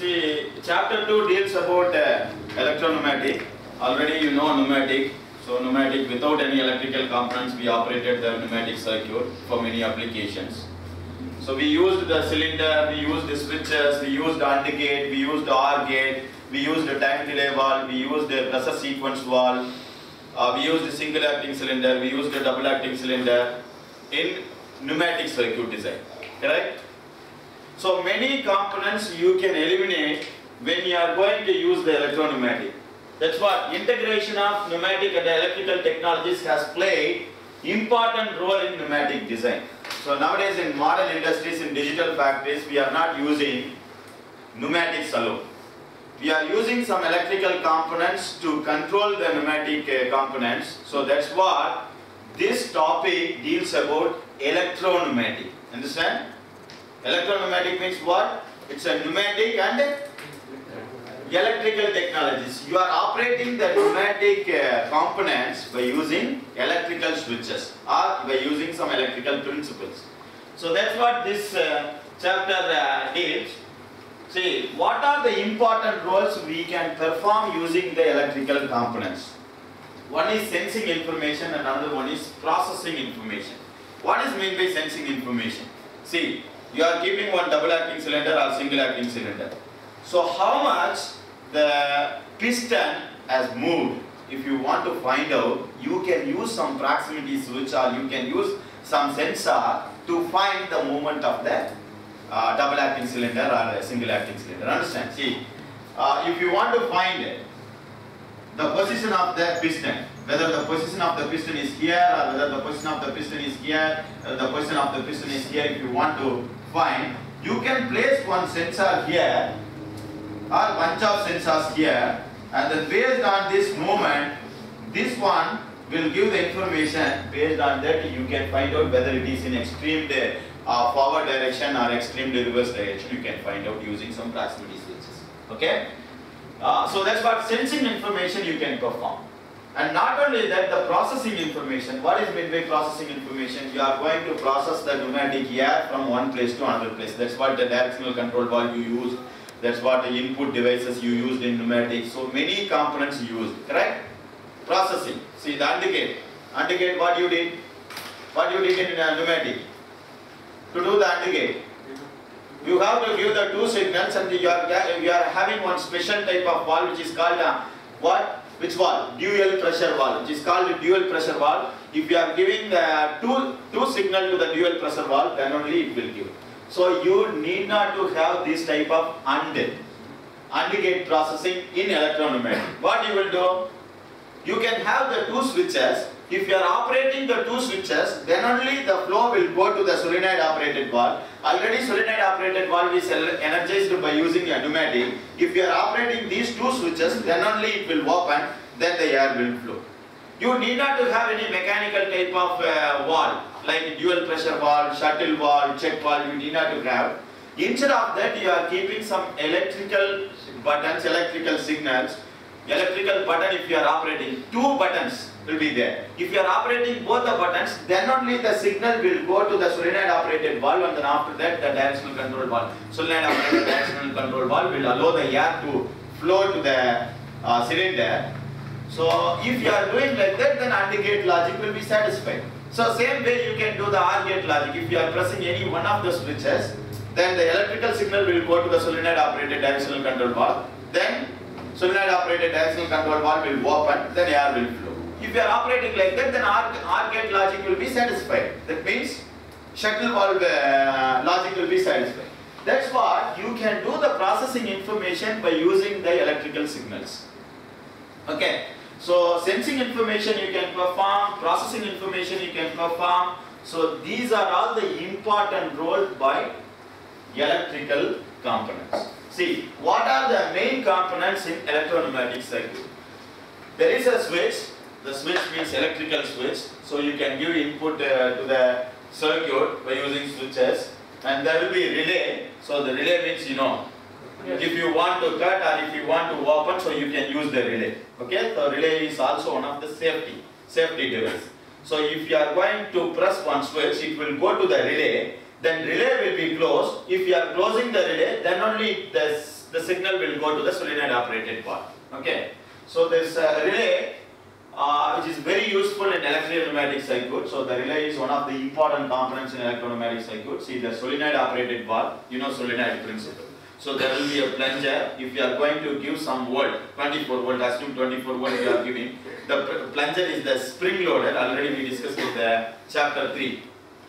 See, chapter 2 deals about uh, electropneumatic. Already you know pneumatic. So pneumatic without any electrical components we operated the pneumatic circuit for many applications. So we used the cylinder, we used the switches, we used AND gate, we used the OR gate, we used the time delay valve, we used the pressure sequence valve, uh, we used the single acting cylinder, we used the double acting cylinder in pneumatic circuit design. Correct? So many components you can eliminate when you are going to use the electropneumatic. That's what integration of pneumatic and electrical technologies has played important role in pneumatic design. So nowadays in modern industries, in digital factories, we are not using pneumatics alone. We are using some electrical components to control the pneumatic uh, components. So that's what this topic deals about electropneumatic. Understand? Electropneumatic means what? It's a pneumatic and electrical technologies. You are operating the pneumatic uh, components by using electrical switches or by using some electrical principles. So that's what this uh, chapter uh, deals. See, what are the important roles we can perform using the electrical components? One is sensing information and another one is processing information. What is meant by sensing information? See, you are keeping one double acting cylinder or single acting cylinder. So how much the piston has moved, if you want to find out, you can use some proximity switch or you can use some sensor to find the movement of the uh, double acting cylinder or a single acting cylinder. Understand? See, uh, if you want to find the position of the piston, whether the position of the piston is here or whether the position of the piston is here, uh, the position of the piston is here, if you want to find, you can place one sensor here or bunch of sensors here and then based on this movement, this one will give the information based on that you can find out whether it is in extreme uh, forward direction or extreme reverse direction you can find out using some proximity switches. Okay? Uh, so that's what sensing information you can perform. And not only that, the processing information. What is by processing information? You are going to process the pneumatic air from one place to another place. That's what the directional control valve you use. That's what the input devices you used in pneumatic. So many components used, correct? Processing. See the. AND gate, what you did? What you did in uh, pneumatic? To do the AND gate. You have to give the two signals and you are, you are having one special type of valve which is called uh, what? Which valve? Dual pressure valve, which is called dual pressure valve. If you are giving the two, two signal to the dual pressure valve, then only it will give. So you need not to have this type of AND, AND gate processing in electropneumatic. What you will do? You can have the two switches. If you are operating the two switches, then only the flow will go to the solenoid operated valve. Already solenoid operated valve is energized by using a pneumatic. If you are operating these two switches, then only it will open, then the air will flow. You need not to have any mechanical type of uh, valve like dual pressure valve, shuttle valve, check valve, you need not to have. Instead of that, you are keeping some electrical buttons, electrical signals. Electrical button if you are operating, two buttons will be there. If you are operating both the buttons, then only the signal will go to the solenoid operated valve and then after that the directional control valve. Solenoid operated directional control valve will allow the air to flow to the uh, cylinder. So if you are doing like that, then AND gate logic will be satisfied. So same way you can do the OR gate logic. If you are pressing any one of the switches, then the electrical signal will go to the solenoid operated directional control valve. Then solenoid operated directional control valve will open, then air will flow. If you are operating like that, then OR, OR gate logic will be satisfied. That means shuttle valve uh, logic will be satisfied. That's what you can do the processing information by using the electrical signals. Okay. So sensing information you can perform, processing information you can perform. So these are all the important role by electrical components. See, what are the main components in electropneumatic circuit? There is a switch. The switch means electrical switch. So you can give input uh, to the circuit by using switches. And there will be relay. So the relay means you know Yes. If you want to cut or if you want to open, so you can use the relay. Okay, so relay is also one of the safety, safety device. So if you are going to press one switch, it will go to the relay, then relay will be closed. If you are closing the relay, then only the the signal will go to the solenoid operated part. Okay. So this uh, relay uh, which is very useful in electro-pneumatic circuit. So the relay is one of the important components in electro-pneumatic circuit. See the solenoid operated valve, you know solenoid principle. So there will be a plunger. If you are going to give some volt, 24 volt, assume 24 volt you are giving. The plunger is the spring loaded. Already we discussed in the chapter 3.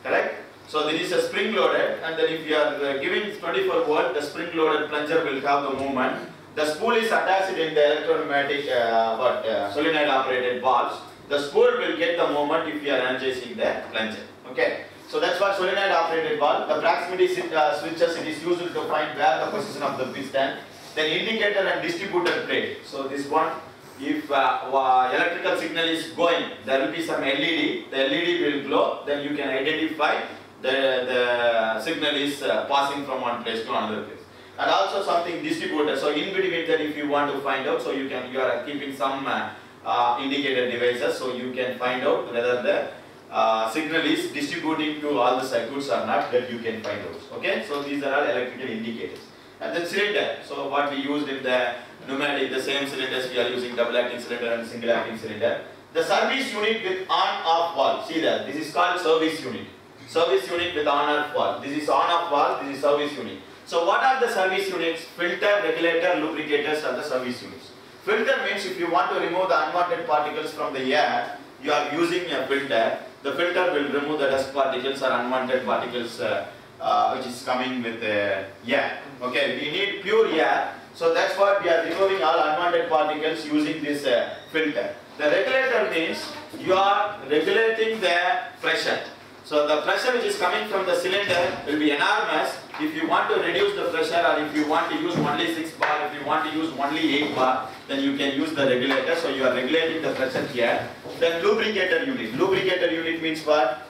Correct? So this is a spring loaded and then if you are uh, giving 24 volt, the spring loaded plunger will have the movement. The spool is attached in the electro-pneumatic uh, what, uh, solenoid operated valves. The spool will get the moment if you are energizing the plunger. Okay. So that's what solenoid operated valve. The proximity uh, switches it is used to find where the position of the piston. Then indicator and distributor plate. So this one, if uh, electrical signal is going, there will be some LED. The LED will glow. Then you can identify the, the signal is uh, passing from one place to another place. And also something distributor. So in between that if you want to find out, so you can, you are keeping some uh, uh, indicator devices so you can find out whether the uh, signal is distributing to all the circuits or not that you can find out. Okay, so these are all electrical indicators. And then cylinder, so what we used in the pneumatic, the same cylinders we are using double acting cylinder and single acting cylinder. The service unit with on-off valve, see that, this is called service unit. Service unit with on-off valve. This is on-off valve, this is service unit. So what are the service units? Filter, regulator, lubricators are the service units. Filter means if you want to remove the unwanted particles from the air, you are using a filter. The filter will remove the dust particles or unwanted particles uh, uh, which is coming with the air. Okay, we need pure air. So that's why we are removing all unwanted particles using this uh, filter. The regulator means you are regulating the pressure. So the pressure which is coming from the cylinder will be enormous. If you want to reduce the pressure or if you want to use only 6 bar, if you want to use only 8 bar, then you can use the regulator. So you are regulating the pressure here. Then lubricator unit. Lubricator unit means what?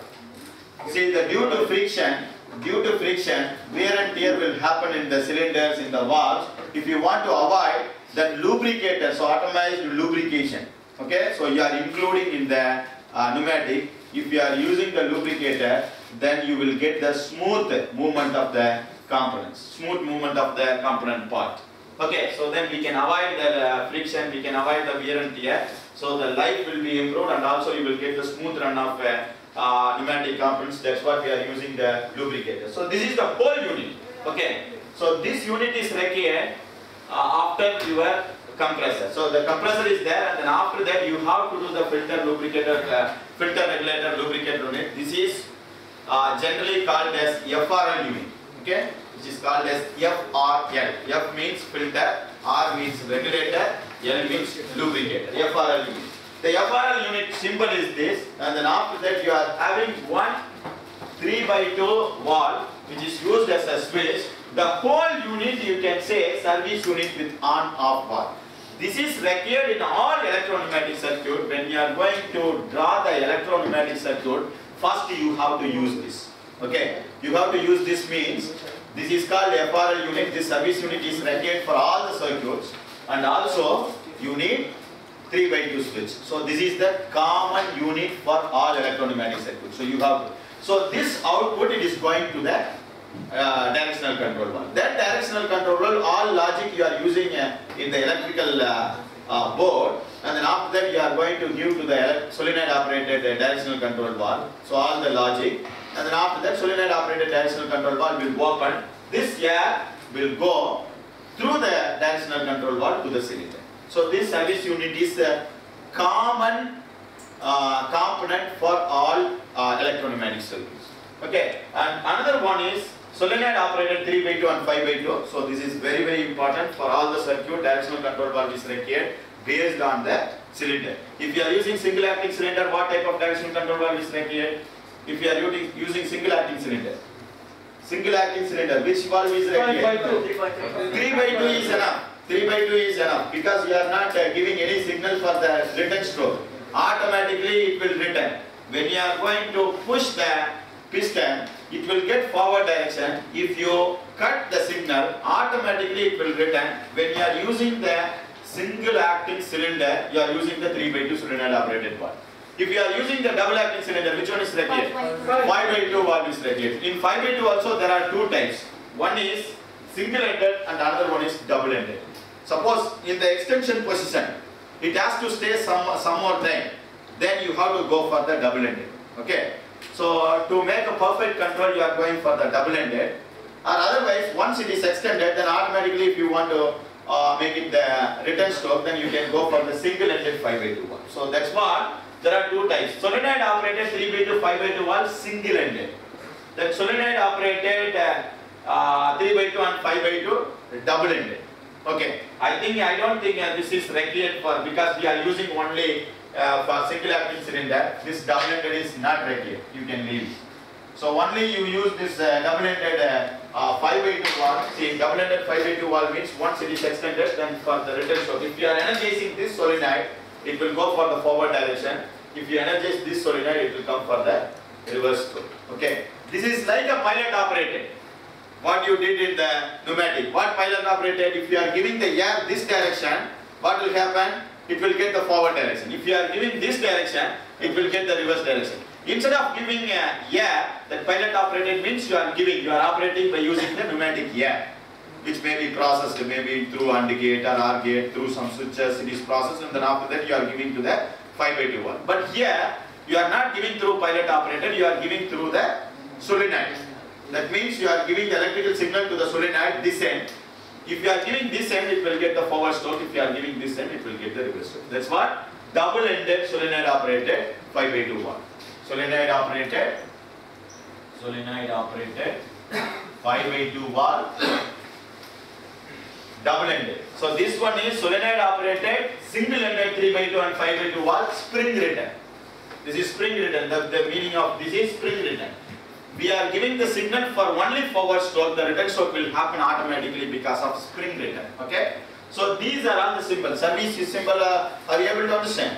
See the due to friction, due to friction, wear and tear will happen in the cylinders, in the valves. If you want to avoid, then lubricator, so atomized lubrication. Okay, so you are including in the uh, pneumatic. If you are using the lubricator, then you will get the smooth movement of the components, smooth movement of the component part. Okay, so then we can avoid the uh, friction, we can avoid the wear and tear. So the life will be improved and also you will get the smooth run of uh, uh, pneumatic components. That's what we are using the lubricator. So this is the whole unit. Okay, so this unit is required uh, after your compressor. So the compressor is there and then after that you have to do the filter lubricator, uh, filter regulator lubricator unit. This is uh, generally called as FRL unit. Okay, which is called as FRL. F means filter, R means regulator, L means lubricator. FRL unit. The FRL unit symbol is this, and then after that you are having one 3 by 2 valve which is used as a switch. The whole unit you can say service unit with on-off valve. This is required in all electro-pneumatic circuit. When you are going to draw the electro-pneumatic circuit, first you have to use this. Okay, you have to use this means this is called FRL unit. This service unit is required for all the circuits, and also you need 3 by 2 switch. So this is the common unit for all electro-pneumatic circuits. So you have so this output it is going to the uh, directional control valve. That directional control valve, all logic you are using uh, in the electrical uh, board and then after that you are going to give to the solenoid operated directional control valve. So all the logic and then after that solenoid operated directional control valve will open. This air will go through the directional control valve to the cylinder. So this service unit is the common uh, component for all uh, electro-pneumatic circuits. Okay, and another one is solenoid operated 3 by 2 and 5 by 2. So this is very very important for all the circuit. Directional control valve is required based on the cylinder. If you are using single acting cylinder, what type of directional control valve is required? If you are using, using single acting cylinder, single acting cylinder, which valve is required? 3 by 2 is enough. 3 by 2 is enough because you are not uh, giving any signal for the return stroke. Automatically it will return. When you are going to push the piston, it will get forward direction. If you cut the signal, automatically it will return. When you are using the single acting cylinder, you are using the 3 by 2 solenoid operated valve. If you are using the double acting cylinder, which one is required? 5 by 2 valve is required. In 5 by 2 also there are two types. One is single-ended and another one is double-ended. Suppose in the extension position, it has to stay some, some more time, then you have to go for the double-ended. Okay. So to make a perfect control, you are going for the double-ended. Or otherwise, once it is extended, then automatically if you want to uh, make it the return stroke, then you can go for the single-ended 5 by 2 valve. So that's what there are two types. Solenoid operated 3 by 2, 5 by 2 valve, single-ended. Then solenoid operated uh, uh, 3 by 2 and 5 by 2, double-ended. Okay, I think I don't think uh, this is required for because we are using only uh, for single acting cylinder. This double-ended is not required. You can leave. So only you use this uh, double-ended uh, uh, 5 by 2 valve. See, double-ended 5 by 2 valve means once it is extended, then for the return stroke. If you are energizing this solenoid, it will go for the forward direction. If you energize this solenoid, it will come for the reverse stroke. Okay, this is like a pilot operated what you did in the pneumatic. What pilot operated, if you are giving the air this direction, what will happen? It will get the forward direction. If you are giving this direction, it will get the reverse direction. Instead of giving a air, that pilot operated means you are giving, you are operating by using the pneumatic air, which may be processed maybe through AND gate or OR gate, through some switches, it is processed and then after that you are giving to the 5 by 2 one. But here, you are not giving through pilot operated, you are giving through the solenoid. That means you are giving the electrical signal to the solenoid this end. If you are giving this end, it will get the forward stroke. If you are giving this end, it will get the reverse stroke. That's what double-ended solenoid operated 5 by 2 one. Solenoid operated, solenoid operated 5 by 2 valve, double-ended. So this one is solenoid operated, single-ended 3 by 2 and 5 by 2 valve, spring return. This is spring return. The, the meaning of this is spring return we are giving the signal for only forward stroke, the return stroke will happen automatically because of spring return. Okay. So these are all the symbols. Service symbol, uh, are you able to understand?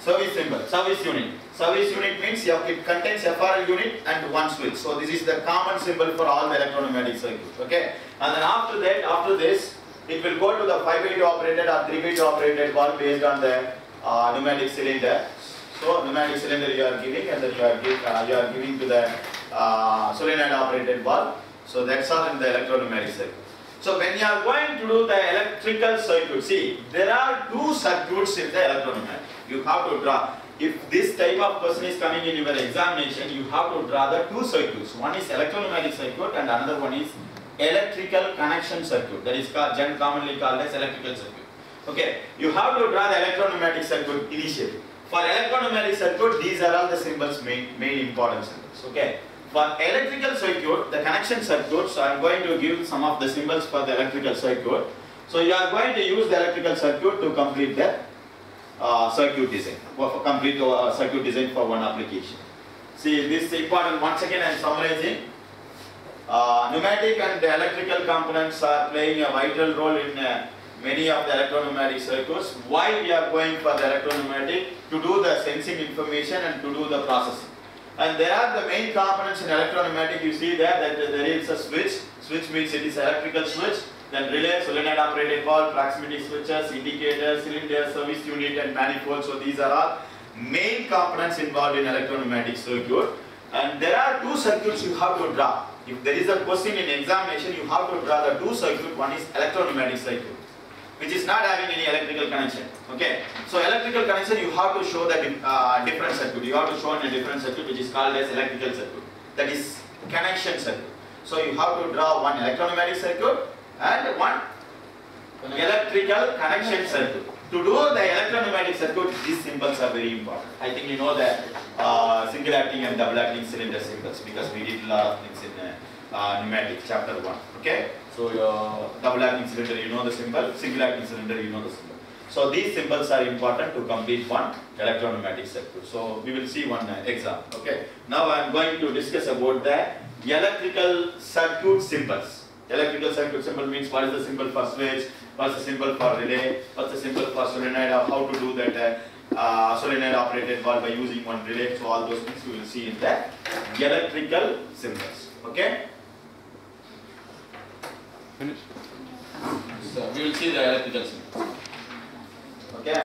Service symbol, service unit. Service unit means it contains FRL unit and one switch. So this is the common symbol for all the electropneumatic circuits. Okay. And then after that, after this, it will go to the 5 by 2 operated or 3 by 2 operated valve based on the uh, pneumatic cylinder. So pneumatic cylinder you are giving and then you are, give, uh, you are giving to the uh, solenoid operated valve. So that's all in the electropneumatic circuit. So when you are going to do the electrical circuit, see there are two circuits in the electropneumatic. You have to draw. If this type of person is coming in your examination, you have to draw the two circuits. One is electropneumatic circuit and another one is electrical connection circuit. That is called, commonly called as electrical circuit. Okay, you have to draw the electropneumatic circuit initially. For electropneumatic circuit, these are all the symbols main, main important symbols. Okay. For electrical circuit, the connection circuit, so I am going to give some of the symbols for the electrical circuit. So you are going to use the electrical circuit to complete the uh, circuit design, or for complete uh, circuit design for one application. See, this is important. Once again, I am summarizing. Uh, pneumatic and electrical components are playing a vital role in uh, many of the electropneumatic circuits. Why we are going for the electropneumatic? To do the sensing information and to do the processing. And there are the main components in electropneumatic. You see there that there is a switch. Switch means it is electrical switch. Then relay, solenoid operated valve, proximity switches, indicators, cylinder, service unit and manifold. So these are all main components involved in electropneumatic circuit. And there are two circuits you have to draw. If there is a question in examination, you have to draw the two circuit. One is electropneumatic circuit which is not having any electrical connection. Okay, so electrical connection you have to show the uh, different circuit. You have to show in a different circuit which is called as electrical circuit. That is connection circuit. So you have to draw one electropneumatic circuit and one electrical connection circuit. To do the electropneumatic circuit, these symbols are very important. I think you know the uh, single acting and double acting cylinder symbols because we did a lot of things in uh, uh, pneumatic chapter 1. Okay. So your double acting cylinder, you know the symbol, single acting cylinder, you know the symbol. So these symbols are important to complete one electropneumatic circuit. So we will see one uh, example. Okay. Now I am going to discuss about the electrical circuit symbols. Electrical circuit symbol means what is the symbol for switch, what's the symbol for relay, what's the symbol for solenoid, how to do that uh, uh, solenoid operated valve by using one relay. So all those things we will see in the electrical symbols. Okay. Finish. So we will see the electrical symbol. Okay.